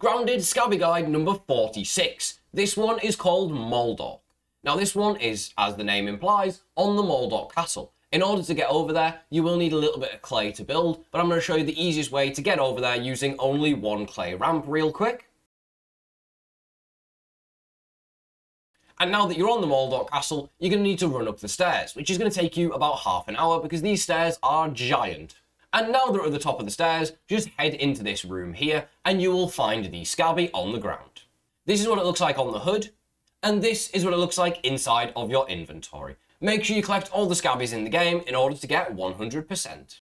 Grounded SCA.B Guide number 46. This one is called Moldorc. Now this one is, as the name implies, on the Moldorc Castle. In order to get over there, you will need a little bit of clay to build, but I'm going to show you the easiest way to get over there using only one clay ramp real quick. And now that you're on the Moldorc Castle, you're going to need to run up the stairs, which is going to take you about half an hour because these stairs are giant. And now that you're at the top of the stairs, just head into this room here and you will find the SCA.B on the ground. This is what it looks like on the HUD, and this is what it looks like inside of your inventory. Make sure you collect all the SCA.Bs in the game in order to get 100%.